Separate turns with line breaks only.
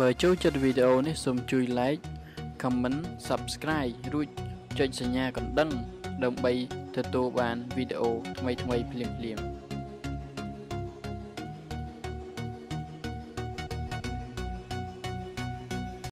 បើចូលចិត្តវីដេអូនេះសូមជួយ like comment subscribe រួចចុចសញ្ញាកណ្ដឹង ដើម្បីទទួលបានវីដេអូថ្មីៗភ្លាមៗ